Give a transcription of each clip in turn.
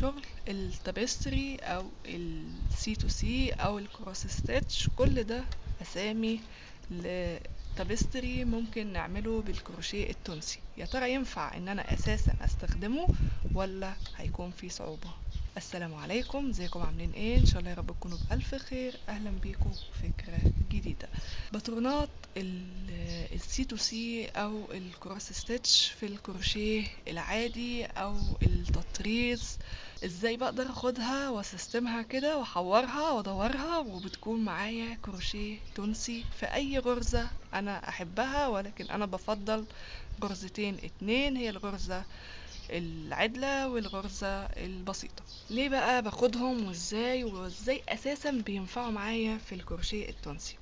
شغل ال tapestry أو السي تو سي أو ال cross stitch كل ده أسامي ل tapestry ممكن نعمله بالكروشيه التونسي. يا ترى ينفع إن أنا أساسا أستخدمه ولا هيكون في صعوبة؟ السلام عليكم. ازيكم؟ عاملين إيه؟ ان شاء الله يا رب تكونوا بألف خير. أهلا بيكم في فكرة جديدة. باترونات السي تو سي أو ال cross stitch في الكروشيه العادي أو التطريز إزاي بقدر أخدها وأسستمها كده وأحورها وأدورها؟ وبتكون معايا كروشيه تونسي في أي غرزة أنا أحبها ولكن أنا بفضل غرزتين اتنين هي الغرزة العدلة والغرزة البسيطة. ليه بقى باخدهم وازاي وازاي أساسا بينفعوا معايا في الكروشيه التونسي؟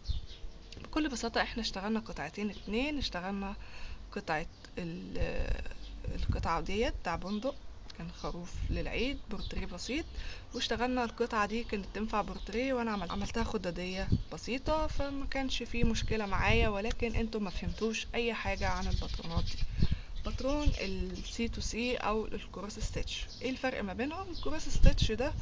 بكل بساطة إحنا اشتغلنا قطعتين اتنين اشتغلنا قطعة القطعة ديت بتاع بندق كان خروف للعيد بورتريه بسيط واشتغلنا القطعة دي كانت تنفع بورتريه وأنا عملتها خدادية بسيطة فما كانش فيه مشكلة معايا ولكن أنتم ما فهمتوش أي حاجة عن الباترونات دي. باترون ال C2C أو ال cross stitch. إيه الفرق ما بينهم؟ ال cross stitch ده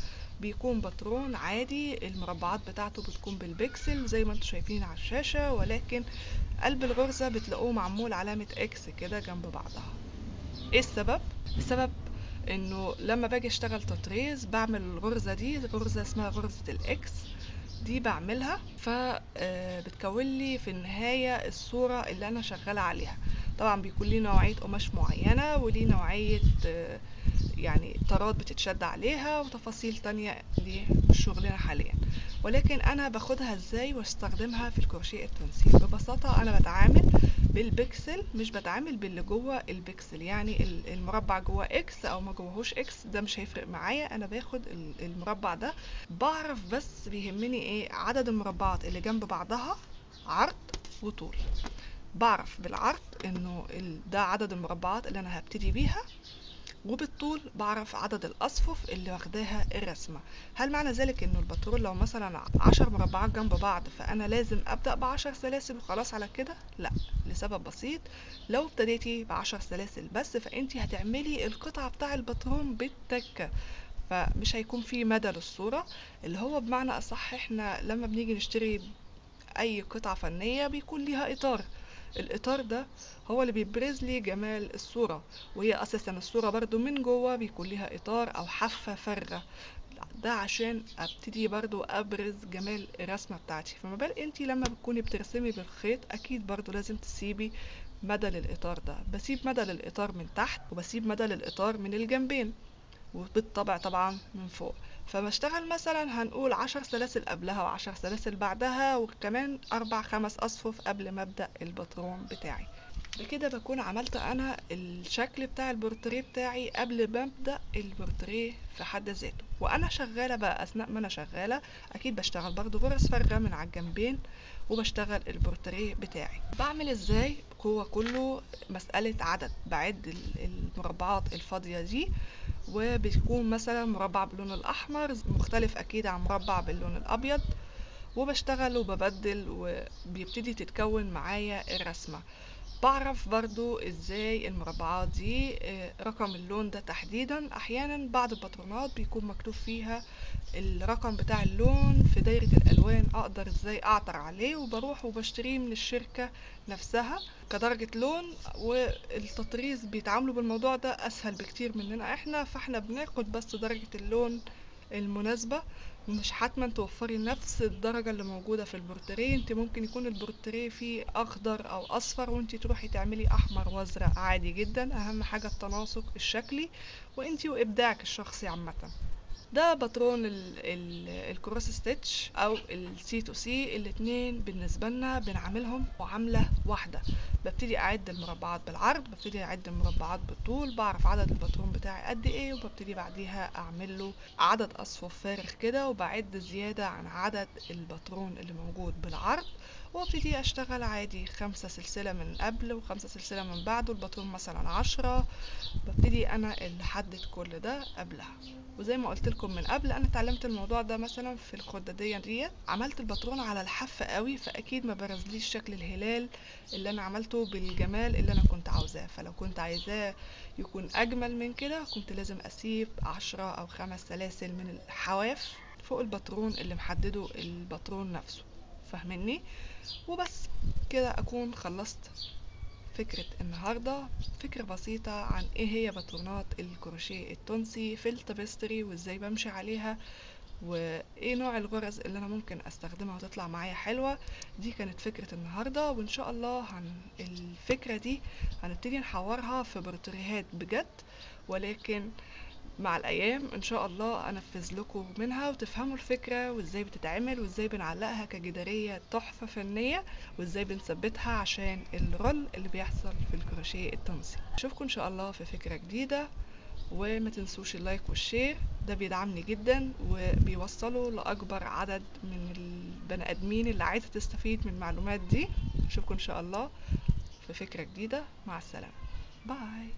بيكون باترون عادي المربعات بتاعته بتكون بالبكسل زي ما أنتم شايفين على الشاشة ولكن قلب الغرزة بتلاقوه معمول علامة X كده جنب بعضها. إيه السبب؟ السبب إنه لما باجي أشتغل تطريز بعمل الغرزة دي غرزة اسمها غرزة ال X دي بعملها فبتكون لي في النهاية الصورة اللي أنا شغالة عليها. طبعا بيكون ليه نوعية قماش معينة وليه نوعية يعني طارات بتتشد عليها وتفاصيل تانية لشغلنا حاليا. ولكن أنا باخدها إزاي واستخدمها في الكروشيه التونسي؟ ببساطة أنا بتعامل بالبكسل مش بتعامل باللي جوه البكسل. يعني المربع جوه X أو ما جوهوش X ده مش هيفرق معايا. أنا باخد المربع ده بعرف بس بيهمني إيه؟ عدد المربعات اللي جنب بعضها عرض وطول. بعرف بالعرض إنه ده عدد المربعات اللي أنا هبتدي بيها وبالطول بعرف عدد الأصفف اللي واخداها الرسمة. هل معنى ذلك إنه الباترون لو مثلا عشر مربعات جنب بعض فأنا لازم أبدأ بعشر سلاسل وخلاص على كده؟ لا لسبب بسيط. لو ابتديتي بعشر سلاسل بس فانتي هتعملي القطعة بتاع الباترون بالتكة فمش هيكون في مدى للصورة. اللي هو بمعنى أصح إحنا لما بنيجي نشتري أي قطعة فنية بيكون ليها إطار. الإطار ده هو اللي بيبرز لي جمال الصورة وهي أساسا الصورة برضو من جوه بيكون ليها إطار أو حافة فارغة. ده عشان أبتدي برضو أبرز جمال الرسمة بتاعتي. فما بال أنتي لما بتكوني بترسمي بالخيط أكيد برضو لازم تسيبي مدى للإطار ده. بسيب مدى للإطار من تحت وبسيب مدى للإطار من الجنبين وبالطبع طبعا من فوق. فبشتغل مثلا هنقول عشر سلاسل قبلها وعشر سلاسل بعدها وكمان أربع خمس اصفف قبل ما أبدأ الباترون بتاعي. بكده بكون عملت أنا الشكل بتاع البورتريه بتاعي قبل ما أبدأ البورتريه في حد ذاته. وأنا شغالة بقى أثناء ما أنا شغالة أكيد بشتغل برضو غرز فارغه من على الجنبين وبشتغل البورتريه بتاعي. بعمل إزاي؟ هو كله مسألة عدد. بعد المربعات الفاضية دي وبيكون مثلا مربع باللون الأحمر مختلف أكيد عن مربع باللون الأبيض. وبشتغل وببدل وبيبتدي تتكون معايا الرسمة. بعرف برضو إزاي المربعات دي رقم اللون ده تحديدا. أحيانا بعض الباترونات بيكون مكتوب فيها الرقم بتاع اللون في دايرة الألوان أقدر إزاي اعثر عليه وبروح وبشتريه من الشركة نفسها. كدرجة لون والتطريز بيتعاملوا بالموضوع ده أسهل بكتير مننا إحنا فإحنا بناخد بس درجة اللون المناسبة ومش حتما توفري نفس الدرجة اللي موجودة في البورتريه. انت ممكن يكون البورتريه فيه أخضر أو أصفر وانت تروحي تعملي أحمر وأزرق عادي جدا. أهم حاجة التناسق الشكلي وانت وإبداعك الشخصي عامة. ده باترون ال cross stitch أو ال C2C الاتنين بالنسبة لنا بنعملهم معاملة واحدة. ببتدي أعد المربعات بالعرض ببتدي أعد المربعات بالطول بعرف عدد الباترون بتاعي قد إيه وببتدي بعديها أعمل له عدد اصفف فارغ كده وبعد زيادة عن عدد الباترون اللي موجود بالعرض. وابتدي أشتغل عادي خمسة سلسلة من قبل وخمسة سلسلة من بعد والباترون مثلا عشرة. ببتدي أنا اللي أحدد كل ده قبلها. وزي ما قلت لكم من قبل أنا اتعلمت الموضوع ده مثلا في الخدادية ديت عملت الباترون على الحف قوي فأكيد ما برزليش شكل الهلال اللي أنا عملته بالجمال اللي أنا كنت عاوزاه. فلو كنت عايزاه يكون أجمل من كده كنت لازم أسيب عشرة أو خمس سلاسل من الحواف فوق الباترون اللي محدده الباترون نفسه. فاهمني وبس كده أكون خلصت فكرة النهاردة. فكرة بسيطة عن إيه هي باترونات الكروشيه التونسي في ال tapestry وإزاي بمشي عليها وإيه نوع الغرز اللي أنا ممكن أستخدمها وتطلع معايا حلوة. دي كانت فكرة النهاردة وإن شاء الله هن الفكرة دي هنبتدي نحورها في بروتريهات بجد. ولكن مع الأيام. إن شاء الله أنفذ لكم منها وتفهموا الفكرة وإزاي بتتعمل وإزاي بنعلقها كجدارية تحفة فنية وإزاي بنثبتها عشان ال roll اللي بيحصل في الكروشيه التونسي. أشوفكم إن شاء الله في فكرة جديدة وما تنسوش ال like وال share. ده بيدعمني جدا وبيوصله لأكبر عدد من البني آدمين اللي عايزة تستفيد من المعلومات دي. أشوفكم إن شاء الله في فكرة جديدة. مع السلامة. bye.